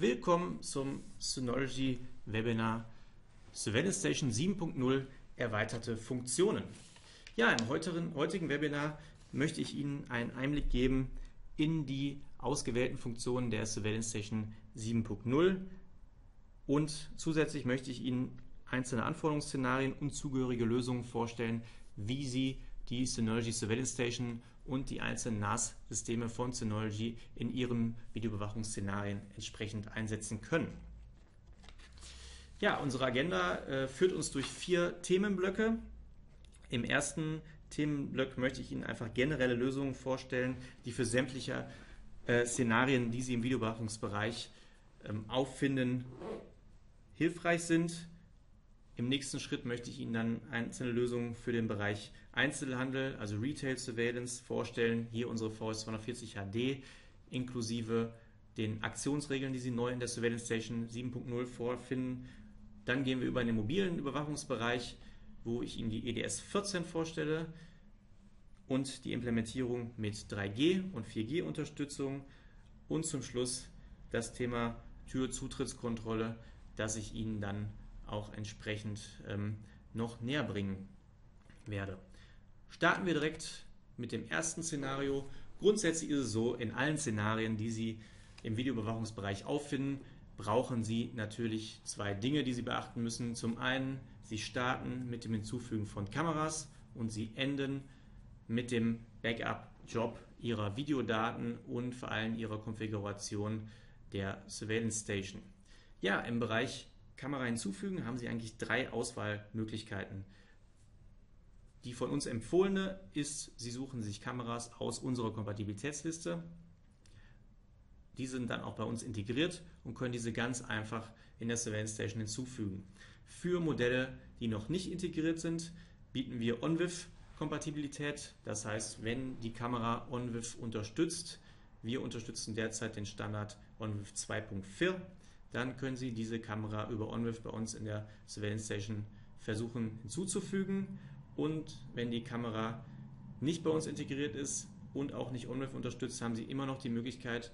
Willkommen zum Synology Webinar Surveillance Station 7.0 erweiterte Funktionen. Ja, im heutigen, Webinar möchte ich Ihnen einen Einblick geben in die ausgewählten Funktionen der Surveillance Station 7.0 und zusätzlich möchte ich Ihnen einzelne Anforderungsszenarien und zugehörige Lösungen vorstellen, wie Sie die Synology Surveillance Station und die einzelnen NAS-Systeme von Synology in ihren Videoüberwachungsszenarien entsprechend einsetzen können. Ja, unsere Agenda äh, führt uns durch vier Themenblöcke. Im ersten Themenblock möchte ich Ihnen einfach generelle Lösungen vorstellen, die für sämtliche äh, Szenarien, die Sie im Videoüberwachungsbereich ähm, auffinden, hilfreich sind. Im nächsten Schritt möchte ich Ihnen dann einzelne Lösungen für den Bereich Einzelhandel, also Retail Surveillance, vorstellen. Hier unsere VS 240 HD inklusive den Aktionsregeln, die Sie neu in der Surveillance Station 7.0 vorfinden. Dann gehen wir über in den mobilen Überwachungsbereich, wo ich Ihnen die EDS 14 vorstelle und die Implementierung mit 3G und 4G Unterstützung und zum Schluss das Thema Türzutrittskontrolle, das ich Ihnen dann auch entsprechend ähm, noch näher bringen werde. Starten wir direkt mit dem ersten Szenario. Grundsätzlich ist es so, in allen Szenarien, die Sie im Videoüberwachungsbereich auffinden, brauchen Sie natürlich zwei Dinge, die Sie beachten müssen. Zum einen, Sie starten mit dem Hinzufügen von Kameras und Sie enden mit dem Backup-Job Ihrer Videodaten und vor allem Ihrer Konfiguration der Surveillance Station. Ja, im Bereich Kamera hinzufügen, haben Sie eigentlich drei Auswahlmöglichkeiten. Die von uns empfohlene ist, Sie suchen sich Kameras aus unserer Kompatibilitätsliste. Die sind dann auch bei uns integriert und können diese ganz einfach in der Surveillance Station hinzufügen. Für Modelle, die noch nicht integriert sind, bieten wir OnVIF-Kompatibilität. Das heißt, wenn die Kamera OnVIF unterstützt, wir unterstützen derzeit den Standard OnVIF 2.4, dann können Sie diese Kamera über OnWiv bei uns in der Surveillance Station versuchen hinzuzufügen. Und wenn die Kamera nicht bei uns integriert ist und auch nicht OnWiv unterstützt, haben Sie immer noch die Möglichkeit,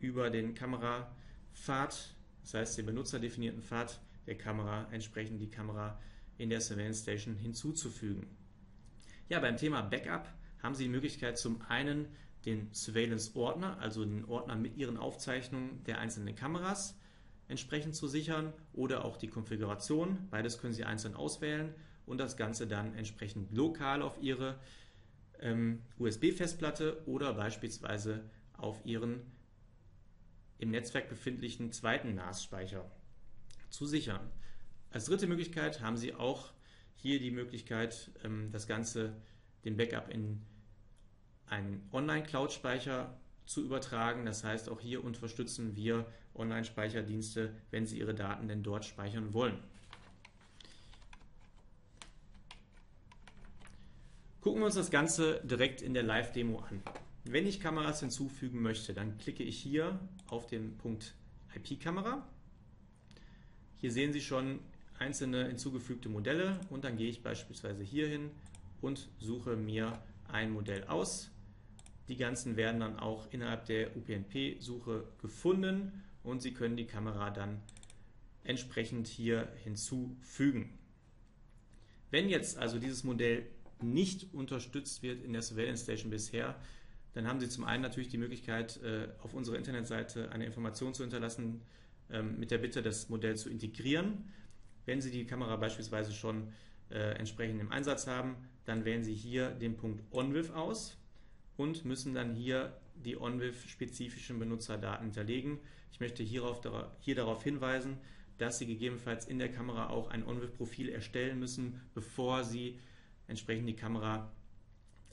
über den Kamerapfad, das heißt den benutzerdefinierten Pfad der Kamera, entsprechend die Kamera in der Surveillance Station hinzuzufügen. Ja, beim Thema Backup haben Sie die Möglichkeit zum einen den Surveillance-Ordner, also den Ordner mit Ihren Aufzeichnungen der einzelnen Kameras, entsprechend zu sichern oder auch die Konfiguration. Beides können Sie einzeln auswählen und das Ganze dann entsprechend lokal auf Ihre ähm, USB-Festplatte oder beispielsweise auf Ihren im Netzwerk befindlichen zweiten NAS-Speicher zu sichern. Als dritte Möglichkeit haben Sie auch hier die Möglichkeit, ähm, das Ganze, den Backup in einen Online-Cloud-Speicher zu übertragen. Das heißt, auch hier unterstützen wir Online-Speicherdienste, wenn sie ihre Daten denn dort speichern wollen. Gucken wir uns das Ganze direkt in der Live-Demo an. Wenn ich Kameras hinzufügen möchte, dann klicke ich hier auf den Punkt IP-Kamera. Hier sehen Sie schon einzelne hinzugefügte Modelle und dann gehe ich beispielsweise hier hin und suche mir ein Modell aus. Die ganzen werden dann auch innerhalb der UPnP-Suche gefunden und Sie können die Kamera dann entsprechend hier hinzufügen. Wenn jetzt also dieses Modell nicht unterstützt wird in der Surveillance Station bisher, dann haben Sie zum einen natürlich die Möglichkeit, äh, auf unserer Internetseite eine Information zu hinterlassen, ähm, mit der Bitte, das Modell zu integrieren. Wenn Sie die Kamera beispielsweise schon äh, entsprechend im Einsatz haben, dann wählen Sie hier den Punkt OnWiv aus und müssen dann hier die OnWiv-spezifischen Benutzerdaten hinterlegen. Ich möchte hierauf, hier darauf hinweisen, dass Sie gegebenenfalls in der Kamera auch ein OnWiv-Profil erstellen müssen, bevor Sie entsprechend die Kamera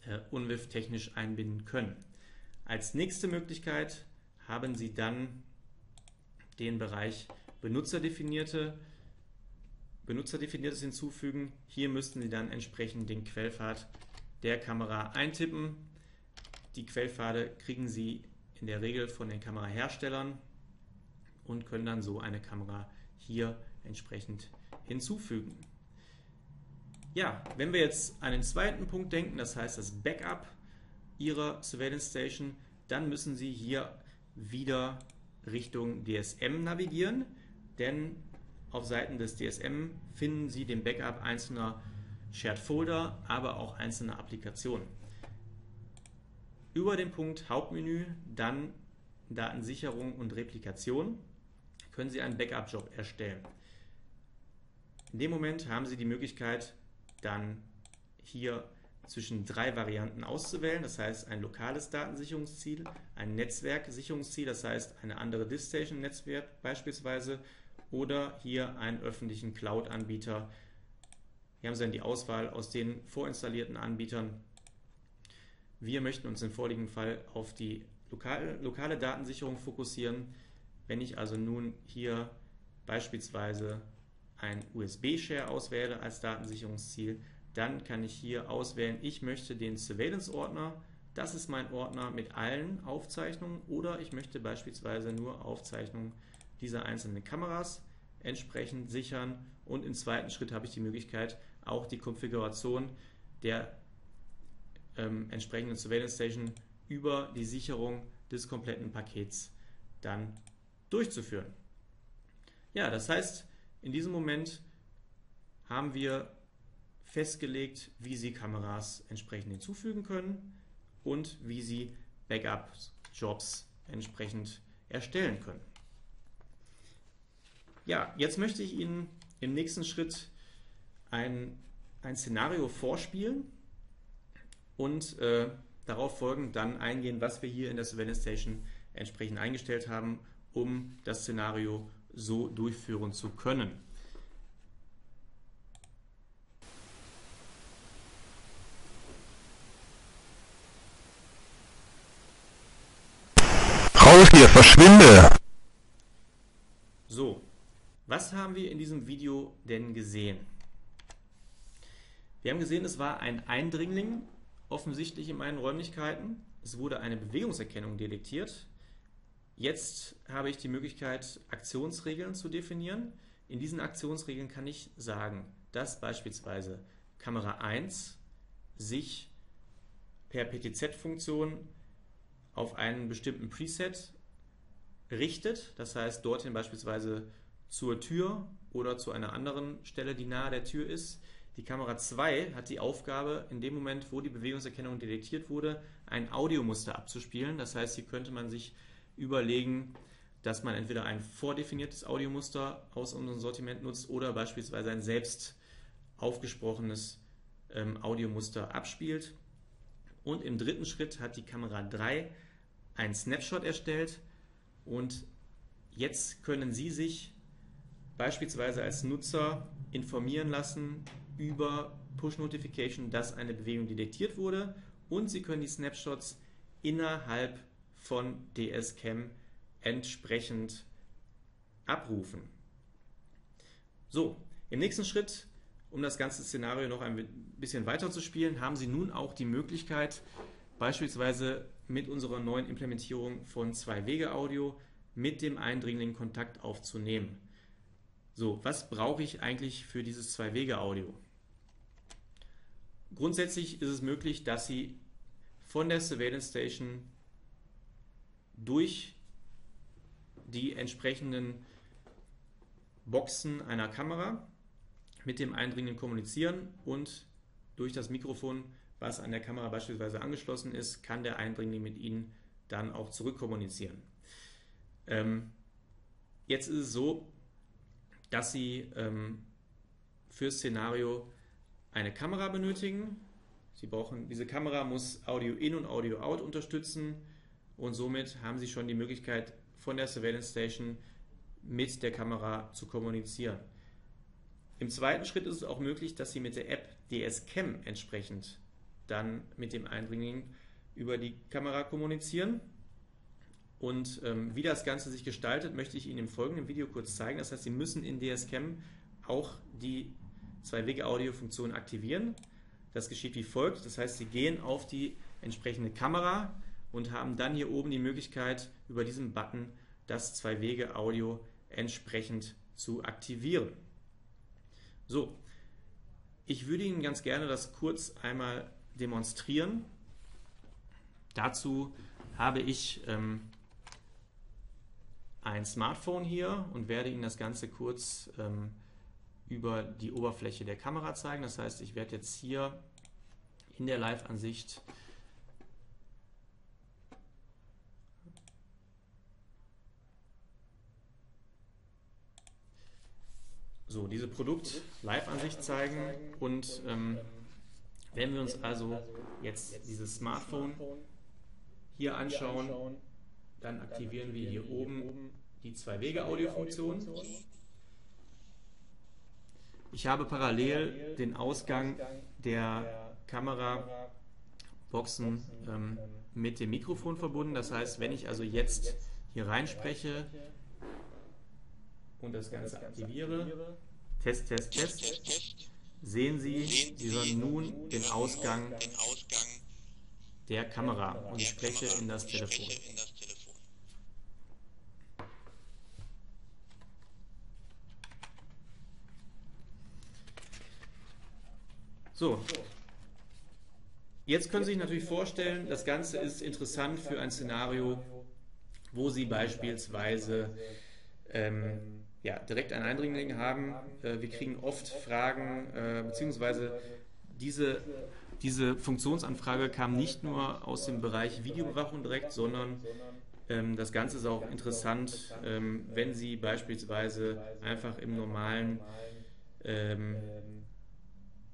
äh, OnWiv technisch einbinden können. Als nächste Möglichkeit haben Sie dann den Bereich benutzerdefinierte benutzerdefiniertes hinzufügen. Hier müssten Sie dann entsprechend den Quellpfad der Kamera eintippen die Quellpfade kriegen Sie in der Regel von den Kameraherstellern und können dann so eine Kamera hier entsprechend hinzufügen. Ja, wenn wir jetzt an den zweiten Punkt denken, das heißt das Backup Ihrer Surveillance Station, dann müssen Sie hier wieder Richtung DSM navigieren, denn auf Seiten des DSM finden Sie den Backup einzelner Shared Folder, aber auch einzelner Applikationen. Über den Punkt Hauptmenü, dann Datensicherung und Replikation, können Sie einen Backup-Job erstellen. In dem Moment haben Sie die Möglichkeit, dann hier zwischen drei Varianten auszuwählen, das heißt ein lokales Datensicherungsziel, ein Netzwerksicherungsziel, das heißt eine andere Distation-Netzwerk beispielsweise, oder hier einen öffentlichen Cloud-Anbieter. Hier haben Sie dann die Auswahl aus den vorinstallierten Anbietern. Wir möchten uns im vorliegenden Fall auf die lokale, lokale Datensicherung fokussieren. Wenn ich also nun hier beispielsweise ein USB-Share auswähle als Datensicherungsziel, dann kann ich hier auswählen, ich möchte den Surveillance-Ordner, das ist mein Ordner mit allen Aufzeichnungen. Oder ich möchte beispielsweise nur Aufzeichnungen dieser einzelnen Kameras entsprechend sichern. Und im zweiten Schritt habe ich die Möglichkeit, auch die Konfiguration der ähm, entsprechenden Surveillance Station über die Sicherung des kompletten Pakets dann durchzuführen. Ja, das heißt, in diesem Moment haben wir festgelegt, wie Sie Kameras entsprechend hinzufügen können und wie Sie Backup-Jobs entsprechend erstellen können. Ja, jetzt möchte ich Ihnen im nächsten Schritt ein, ein Szenario vorspielen und äh, darauf folgend dann eingehen, was wir hier in der Surveillance Station entsprechend eingestellt haben, um das Szenario so durchführen zu können. Raus hier, verschwinde! So, was haben wir in diesem Video denn gesehen? Wir haben gesehen, es war ein Eindringling, offensichtlich in meinen Räumlichkeiten. Es wurde eine Bewegungserkennung detektiert. Jetzt habe ich die Möglichkeit, Aktionsregeln zu definieren. In diesen Aktionsregeln kann ich sagen, dass beispielsweise Kamera 1 sich per PTZ-Funktion auf einen bestimmten Preset richtet, das heißt dorthin beispielsweise zur Tür oder zu einer anderen Stelle, die nahe der Tür ist. Die Kamera 2 hat die Aufgabe, in dem Moment, wo die Bewegungserkennung detektiert wurde, ein Audiomuster abzuspielen. Das heißt, hier könnte man sich überlegen, dass man entweder ein vordefiniertes Audiomuster aus unserem Sortiment nutzt oder beispielsweise ein selbst aufgesprochenes ähm, Audiomuster abspielt. Und im dritten Schritt hat die Kamera 3 einen Snapshot erstellt und jetzt können Sie sich beispielsweise als Nutzer informieren lassen über Push-Notification, dass eine Bewegung detektiert wurde und Sie können die Snapshots innerhalb von DSCam entsprechend abrufen. So, im nächsten Schritt, um das ganze Szenario noch ein bisschen weiter zu spielen, haben Sie nun auch die Möglichkeit, beispielsweise mit unserer neuen Implementierung von Zwei-Wege-Audio mit dem Eindringling Kontakt aufzunehmen. So, was brauche ich eigentlich für dieses Zwei-Wege-Audio? Grundsätzlich ist es möglich, dass Sie von der Surveillance Station durch die entsprechenden Boxen einer Kamera mit dem Eindringling kommunizieren und durch das Mikrofon, was an der Kamera beispielsweise angeschlossen ist, kann der Eindringling mit Ihnen dann auch zurückkommunizieren. Ähm, jetzt ist es so, dass Sie ähm, fürs Szenario eine Kamera benötigen. Sie brauchen, diese Kamera muss Audio in und Audio out unterstützen und somit haben Sie schon die Möglichkeit, von der Surveillance Station mit der Kamera zu kommunizieren. Im zweiten Schritt ist es auch möglich, dass Sie mit der App DSCam entsprechend dann mit dem Eindringling über die Kamera kommunizieren. Und ähm, wie das Ganze sich gestaltet, möchte ich Ihnen im folgenden Video kurz zeigen. Das heißt, Sie müssen in DSCam auch die Zwei-Wege-Audio-Funktion aktivieren. Das geschieht wie folgt. Das heißt, Sie gehen auf die entsprechende Kamera und haben dann hier oben die Möglichkeit, über diesen Button das Zwei-Wege-Audio entsprechend zu aktivieren. So, ich würde Ihnen ganz gerne das kurz einmal demonstrieren. Dazu habe ich ähm, ein Smartphone hier und werde Ihnen das Ganze kurz ähm, über die Oberfläche der Kamera zeigen. Das heißt, ich werde jetzt hier in der Live-Ansicht so diese Produkt-Live-Ansicht zeigen und ähm, wenn wir uns also jetzt dieses Smartphone hier anschauen, dann aktivieren wir hier oben die Zwei-Wege-Audio-Funktion. Ich habe parallel den Ausgang der Kameraboxen ähm, mit dem Mikrofon verbunden. Das heißt, wenn ich also jetzt hier reinspreche und das Ganze aktiviere, Test, Test, Test, sehen Sie, Sie hören nun den Ausgang der Kamera. und ich spreche in das Telefon. So. Jetzt können Sie sich natürlich vorstellen, das Ganze ist interessant für ein Szenario, wo Sie beispielsweise ähm, ja, direkt einen Eindringling haben. Äh, wir kriegen oft Fragen, äh, beziehungsweise diese, diese Funktionsanfrage kam nicht nur aus dem Bereich Videoüberwachung direkt, sondern ähm, das Ganze ist auch interessant, ähm, wenn Sie beispielsweise einfach im normalen ähm,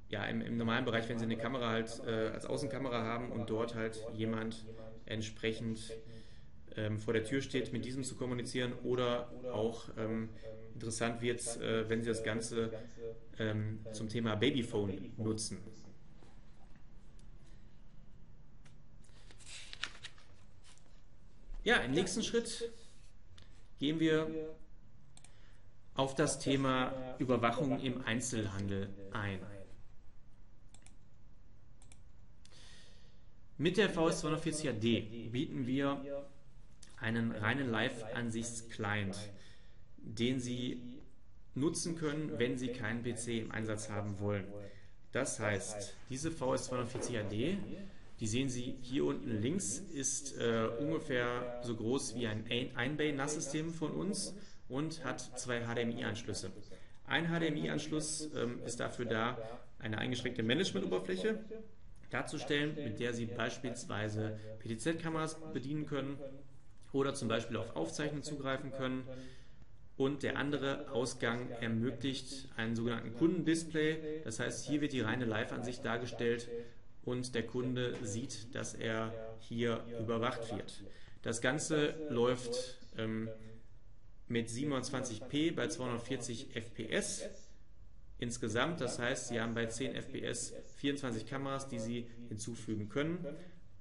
ja, im, im, normalen Bereich, wenn Sie eine Kamera halt äh, als Außenkamera haben und dort halt jemand entsprechend ähm, vor der Tür steht, mit diesem zu kommunizieren oder auch ähm, interessant wird, äh, wenn Sie das Ganze ähm, zum Thema Babyphone nutzen. Ja, im nächsten Schritt gehen wir auf das Thema Überwachung im Einzelhandel ein. Mit der VS 240AD bieten wir einen reinen Live-Ansichts-Client, den Sie nutzen können, wenn Sie keinen PC im Einsatz haben wollen. Das heißt, diese VS 240AD, die sehen Sie hier unten links, ist äh, ungefähr so groß wie ein Einbay-NAS-System von uns und hat zwei HDMI-Anschlüsse. Ein HDMI-Anschluss ähm, ist dafür da, eine eingeschränkte Management-Oberfläche darzustellen, mit der Sie beispielsweise PTZ-Kameras bedienen können oder zum Beispiel auf Aufzeichnungen zugreifen können. Und der andere Ausgang ermöglicht einen sogenannten Kundendisplay. Das heißt, hier wird die reine Live-Ansicht dargestellt und der Kunde sieht, dass er hier überwacht wird. Das Ganze läuft ähm, mit 27p bei 240 fps insgesamt. Das heißt, Sie haben bei 10 FPS 24 Kameras, die Sie hinzufügen können.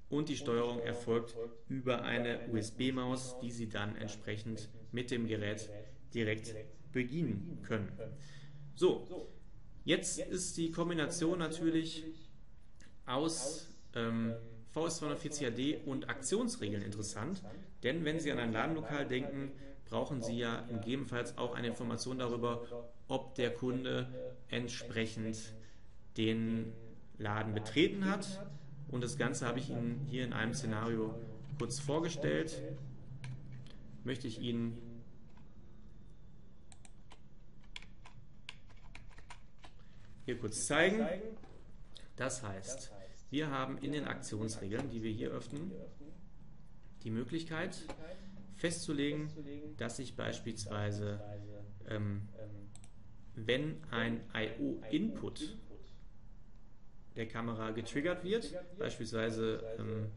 Und die Steuerung erfolgt über eine USB-Maus, die Sie dann entsprechend mit dem Gerät direkt bedienen können. So, jetzt ist die Kombination natürlich aus ähm, VS240AD und Aktionsregeln interessant, denn wenn Sie an ein Ladenlokal denken, brauchen Sie ja gegebenenfalls auch eine Information darüber, ob der Kunde entsprechend den Laden betreten hat. Und das Ganze habe ich Ihnen hier in einem Szenario kurz vorgestellt. Möchte ich Ihnen hier kurz zeigen. Das heißt, wir haben in den Aktionsregeln, die wir hier öffnen, die Möglichkeit festzulegen, dass ich beispielsweise ähm, wenn ein IO-Input der Kamera getriggert wird, beispielsweise ähm,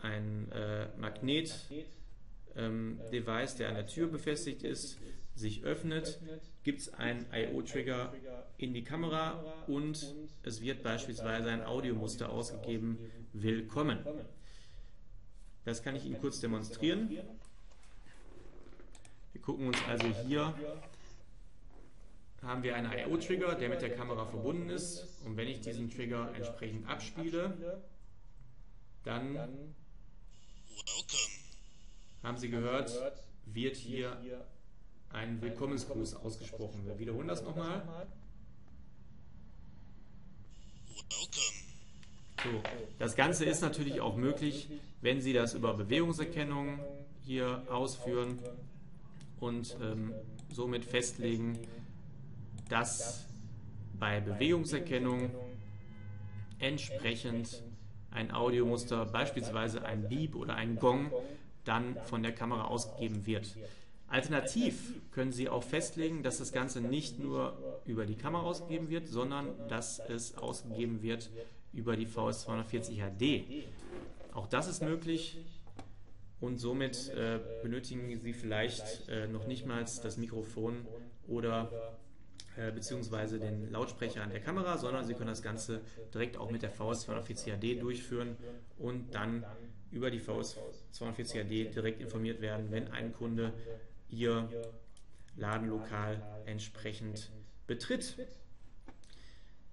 ein äh, Magnet-Device, ähm, der an der Tür befestigt ist, sich öffnet, gibt es einen IO-Trigger in die Kamera und es wird beispielsweise ein Audiomuster ausgegeben, willkommen. Das kann ich Ihnen kurz demonstrieren. Wir gucken uns also hier haben wir einen I.O.-Trigger, der mit der Kamera verbunden ist. Und wenn ich diesen Trigger entsprechend abspiele, dann haben Sie gehört, wird hier ein Willkommensgruß ausgesprochen. Wir wiederholen das nochmal. So, das Ganze ist natürlich auch möglich, wenn Sie das über Bewegungserkennung hier ausführen. und ähm, somit festlegen, dass bei Bewegungserkennung entsprechend ein Audiomuster, beispielsweise ein Beep oder ein Gong, dann von der Kamera ausgegeben wird. Alternativ können Sie auch festlegen, dass das Ganze nicht nur über die Kamera ausgegeben wird, sondern dass es ausgegeben wird über die VS240 HD. Auch das ist möglich und somit äh, benötigen Sie vielleicht äh, noch nicht mal das Mikrofon oder äh, beziehungsweise den Lautsprecher an der Kamera, sondern Sie können das Ganze direkt auch mit der VS240 HD durchführen und dann über die VS240 HD direkt informiert werden, wenn ein Kunde Ihr Ladenlokal entsprechend betritt.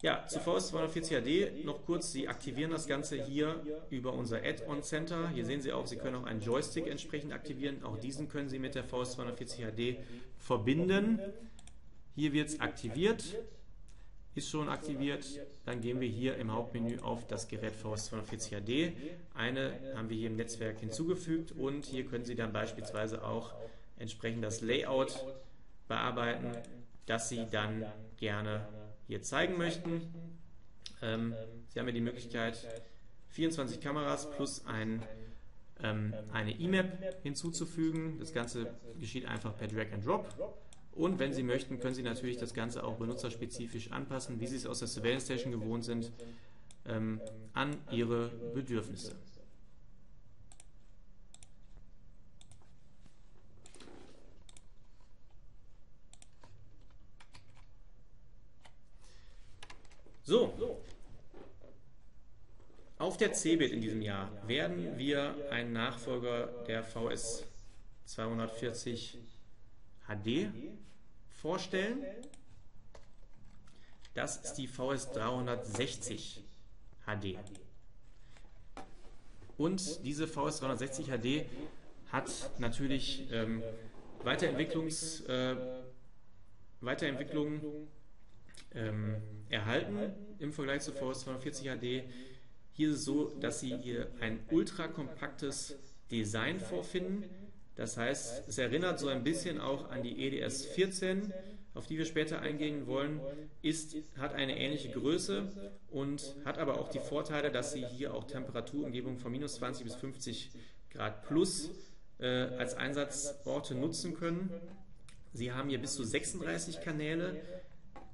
Ja, zu VS 240 HD noch kurz, Sie aktivieren das Ganze hier über unser Add-on Center. Hier sehen Sie auch, Sie können auch einen Joystick entsprechend aktivieren. Auch diesen können Sie mit der VS 240 HD verbinden. Hier wird es aktiviert, ist schon aktiviert. Dann gehen wir hier im Hauptmenü auf das Gerät VS 240 HD. Eine haben wir hier im Netzwerk hinzugefügt und hier können Sie dann beispielsweise auch entsprechend das Layout bearbeiten, das Sie dann gerne hier zeigen möchten. Ähm, Sie haben hier die Möglichkeit, 24 Kameras plus ein, ähm, eine E-Map hinzuzufügen. Das Ganze geschieht einfach per Drag and Drop. Und wenn Sie möchten, können Sie natürlich das Ganze auch benutzerspezifisch anpassen, wie Sie es aus der Surveillance Station gewohnt sind, ähm, an Ihre Bedürfnisse. So, auf der CeBIT in diesem Jahr werden wir einen Nachfolger der VS 240 HD vorstellen. Das ist die VS 360 HD. Und diese VS 360 HD hat natürlich ähm, Weiterentwicklungs, äh, Weiterentwicklungen ähm, erhalten im Vergleich zu VS 240 HD. Hier ist es so, dass Sie hier ein ultrakompaktes Design vorfinden. Das heißt, es erinnert so ein bisschen auch an die EDS 14, auf die wir später eingehen wollen, ist, hat eine ähnliche Größe und hat aber auch die Vorteile, dass Sie hier auch Temperaturumgebung von minus 20 bis 50 Grad plus äh, als Einsatzorte nutzen können. Sie haben hier bis zu 36 Kanäle,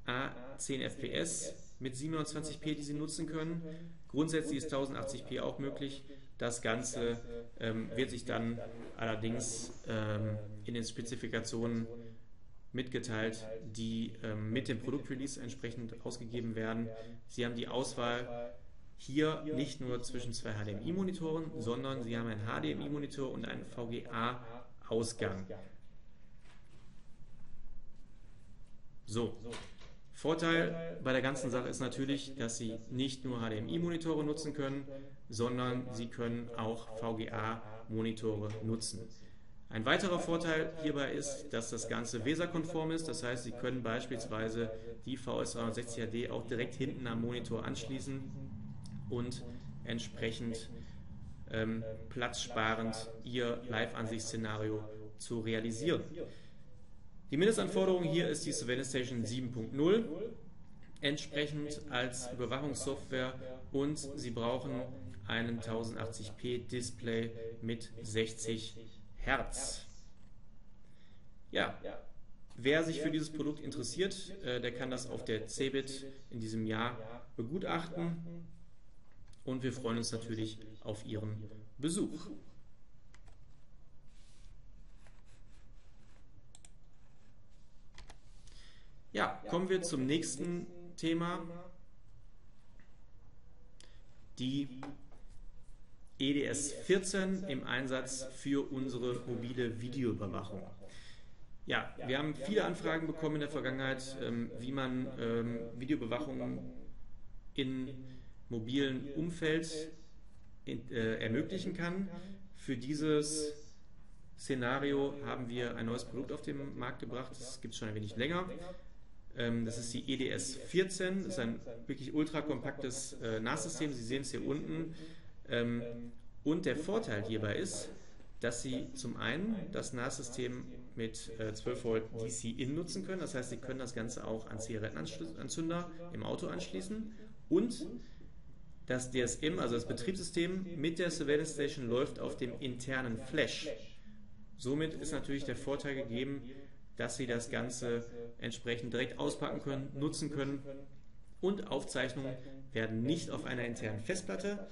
A 10 FPS mit 720p, die Sie nutzen können. Grundsätzlich ist 1080p auch möglich. Das Ganze ähm, wird sich dann allerdings ähm, in den Spezifikationen mitgeteilt, die ähm, mit dem Produktrelease entsprechend ausgegeben werden. Sie haben die Auswahl hier nicht nur zwischen zwei HDMI-Monitoren, sondern Sie haben einen HDMI-Monitor und einen VGA-Ausgang. So, Vorteil bei der ganzen Sache ist natürlich, dass Sie nicht nur HDMI-Monitore nutzen können, sondern Sie können auch VGA-Monitore nutzen. Ein weiterer Vorteil hierbei ist, dass das Ganze VESA-konform ist, das heißt, Sie können beispielsweise die VS360HD auch direkt hinten am Monitor anschließen und entsprechend ähm, platzsparend Ihr Live-Ansichtsszenario zu realisieren. Die Mindestanforderung hier ist die Surveillance Station 7.0, entsprechend als Überwachungssoftware und Sie brauchen einen 1080p Display mit 60 Hertz. Ja, wer sich für dieses Produkt interessiert, äh, der kann das auf der CeBIT in diesem Jahr begutachten und wir freuen uns natürlich auf Ihren Besuch. Ja, kommen wir zum nächsten Thema. Die EDS 14 im Einsatz für unsere mobile Videoüberwachung. Ja, wir haben viele Anfragen bekommen in der Vergangenheit, ähm, wie man ähm, Videoüberwachung in mobilen Umfeld äh, ermöglichen kann. Für dieses Szenario haben wir ein neues Produkt auf den Markt gebracht. Das gibt es schon ein wenig länger. Ähm, das ist die EDS 14, das ist ein wirklich ultra kompaktes äh, NAS-System. Sie sehen es hier unten. Ähm, und der Vorteil hierbei ist, dass Sie zum einen das NAS-System mit äh, 12 Volt DC-In nutzen können. Das heißt, Sie können das Ganze auch an Zigarettenanzünder im Auto anschließen. Und das DSM, also das Betriebssystem mit der Surveillance Station, läuft auf dem internen Flash. Somit ist natürlich der Vorteil gegeben, dass Sie das Ganze entsprechend direkt auspacken können, nutzen können. Und Aufzeichnungen werden nicht auf einer internen Festplatte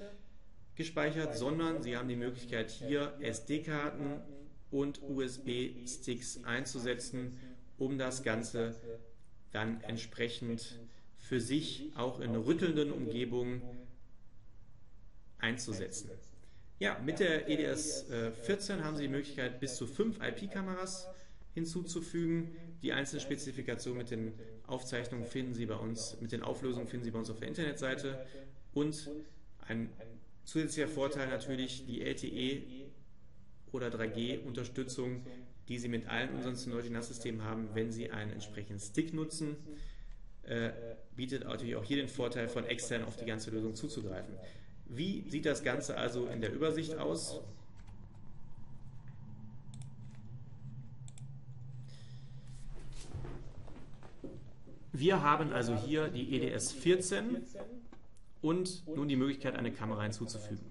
gespeichert, sondern Sie haben die Möglichkeit hier SD-Karten und USB-Sticks einzusetzen, um das Ganze dann entsprechend für sich auch in rüttelnden Umgebungen einzusetzen. Ja, mit der EDS 14 haben Sie die Möglichkeit, bis zu fünf IP-Kameras hinzuzufügen. Die einzelne Spezifikation mit den Aufzeichnungen finden Sie bei uns, mit den Auflösungen finden Sie bei uns auf der Internetseite. Und ein Zusätzlicher Vorteil natürlich die LTE oder 3G-Unterstützung, die Sie mit allen unseren Synology NAS-Systemen haben, wenn Sie einen entsprechenden Stick nutzen, äh, bietet natürlich auch hier den Vorteil, von extern auf die ganze Lösung zuzugreifen. Wie sieht das Ganze also in der Übersicht aus? Wir haben also hier die EDS 14 und nun die Möglichkeit, eine Kamera hinzuzufügen.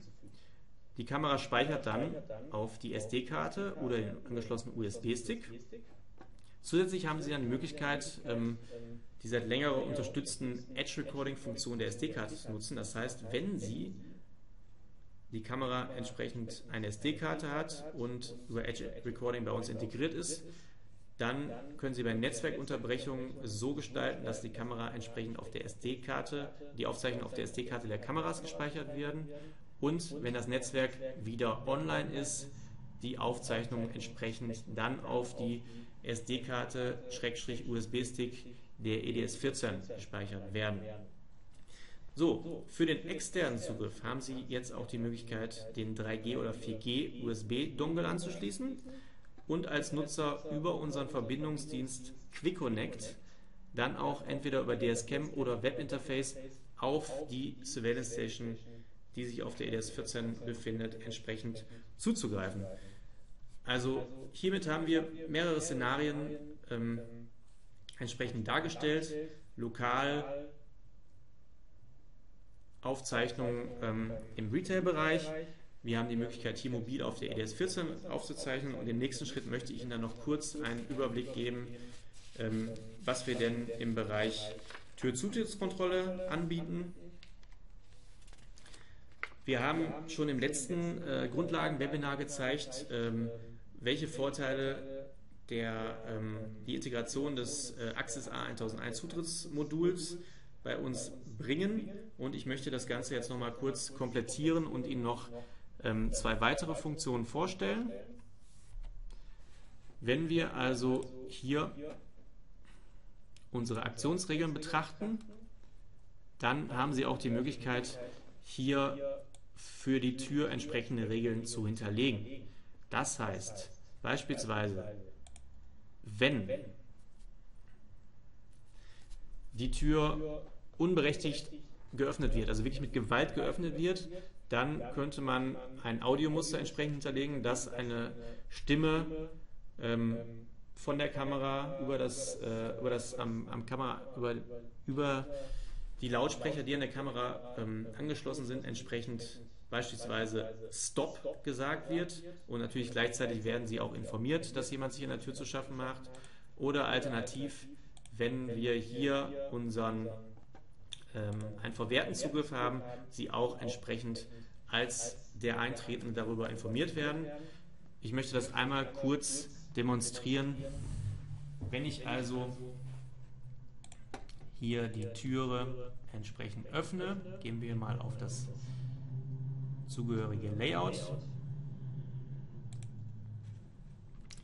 Die Kamera speichert dann auf die SD-Karte oder den angeschlossenen USB-Stick. Zusätzlich haben Sie dann die Möglichkeit, ähm, die seit längerer unterstützten Edge-Recording-Funktion der SD-Karte zu nutzen. Das heißt, wenn Sie die Kamera entsprechend eine SD-Karte hat und über Edge Recording bei uns integriert ist, dann können Sie bei Netzwerkunterbrechungen so gestalten, dass die Kamera entsprechend auf der SD-Karte, die Aufzeichnungen auf der SD-Karte der Kameras gespeichert werden und wenn das Netzwerk wieder online ist, die Aufzeichnungen entsprechend dann auf die SD-Karte USB-Stick der EDS14 gespeichert werden. So, für den externen Zugriff haben Sie jetzt auch die Möglichkeit, den 3G oder 4G USB-Dongle anzuschließen und als Nutzer über unseren Verbindungsdienst QuickConnect dann auch entweder über DSCAM oder Webinterface auf die Surveillance Station, die sich auf der EDS 14 befindet, entsprechend zuzugreifen. Also hiermit haben wir mehrere Szenarien ähm, entsprechend dargestellt, lokal, Aufzeichnungen ähm, im Retail-Bereich, wir haben die Möglichkeit, hier mobil auf der EDS 14 aufzuzeichnen und im nächsten Schritt möchte ich Ihnen dann noch kurz einen Überblick geben, ähm, was wir denn im Bereich Tür-Zutrittskontrolle anbieten. Wir haben schon im letzten äh, Grundlagen-Webinar gezeigt, ähm, welche Vorteile der, ähm, die Integration des äh, Access A1001 Zutrittsmoduls bei uns bringen und ich möchte das Ganze jetzt nochmal kurz komplettieren und Ihnen noch ähm, zwei weitere Funktionen vorstellen. Wenn wir also hier unsere Aktionsregeln betrachten, dann haben Sie auch die Möglichkeit, hier für die Tür entsprechende Regeln zu hinterlegen. Das heißt beispielsweise, wenn die Tür unberechtigt geöffnet wird, also wirklich mit Gewalt geöffnet wird, dann könnte man ein Audiomuster entsprechend hinterlegen, dass eine Stimme ähm, von der Kamera über das, äh, über das am, am Kamera, über, über die Lautsprecher, die an der Kamera ähm, angeschlossen sind, entsprechend beispielsweise Stop gesagt wird. Und natürlich gleichzeitig werden sie auch informiert, dass jemand sich an der Tür zu schaffen macht. Oder alternativ, wenn wir hier unseren ähm, einen verwehrten Zugriff haben, sie auch entsprechend als der Eintretende darüber informiert werden. Ich möchte das einmal kurz demonstrieren. Wenn ich also hier die Türe entsprechend öffne, gehen wir mal auf das zugehörige Layout.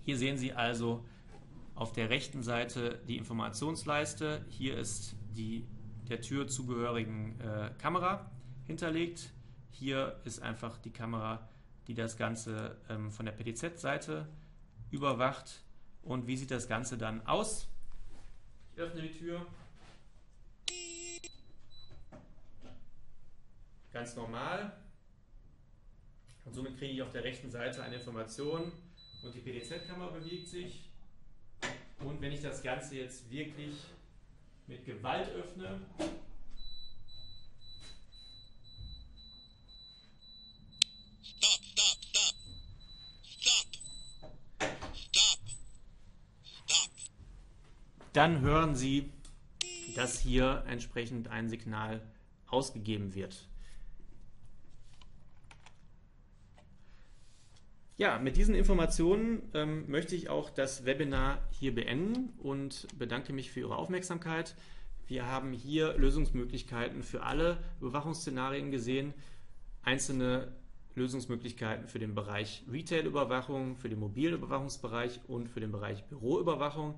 Hier sehen Sie also auf der rechten Seite die Informationsleiste. Hier ist die der Tür zugehörigen äh, Kamera hinterlegt. Hier ist einfach die Kamera, die das Ganze ähm, von der PTZ-Seite überwacht. Und wie sieht das Ganze dann aus? Ich öffne die Tür. Ganz normal. Und somit kriege ich auf der rechten Seite eine Information und die PDZ-Kammer bewegt sich. Und wenn ich das Ganze jetzt wirklich mit Gewalt öffne, Stop, stop, stop. Stop. Stop. Stop. Dann hören Sie, dass hier entsprechend ein Signal ausgegeben wird. Ja, mit diesen Informationen ähm, möchte ich auch das Webinar hier beenden und bedanke mich für Ihre Aufmerksamkeit. Wir haben hier Lösungsmöglichkeiten für alle Überwachungsszenarien gesehen, einzelne Lösungsmöglichkeiten für den Bereich Retail-Überwachung, für den mobilen Überwachungsbereich und für den Bereich Büroüberwachung.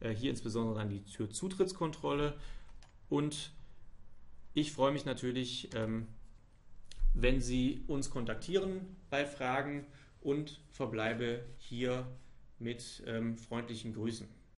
Äh, hier insbesondere dann die Türzutrittskontrolle. Und ich freue mich natürlich, ähm, wenn Sie uns kontaktieren bei Fragen und verbleibe hier mit ähm, freundlichen Grüßen.